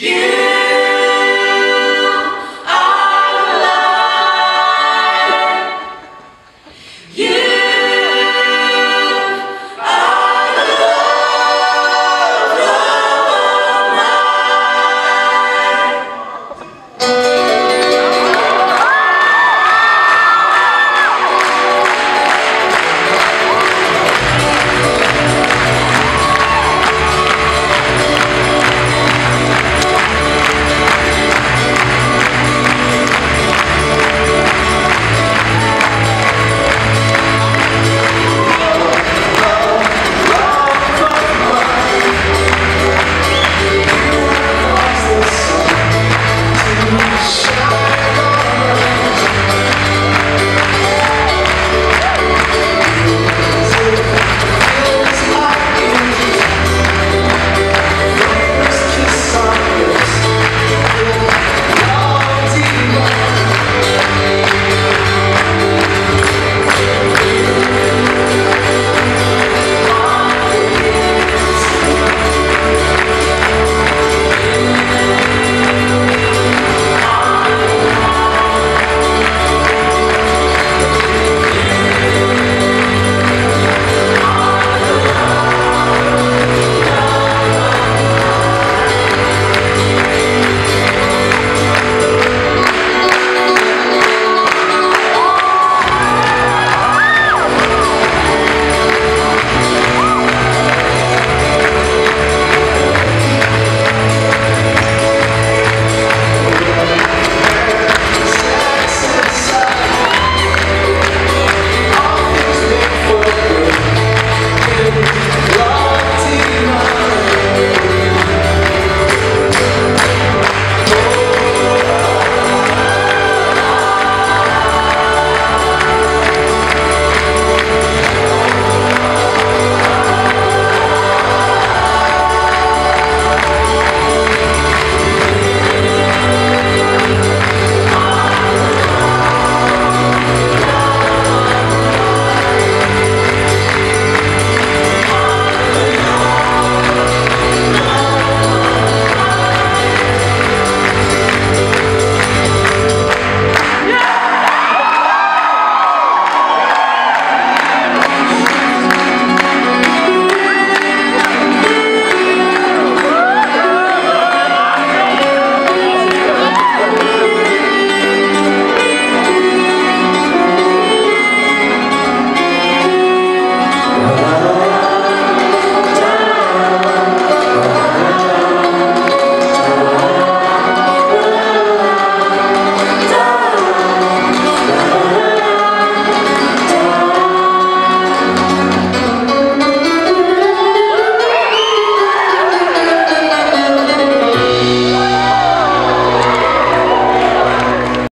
You.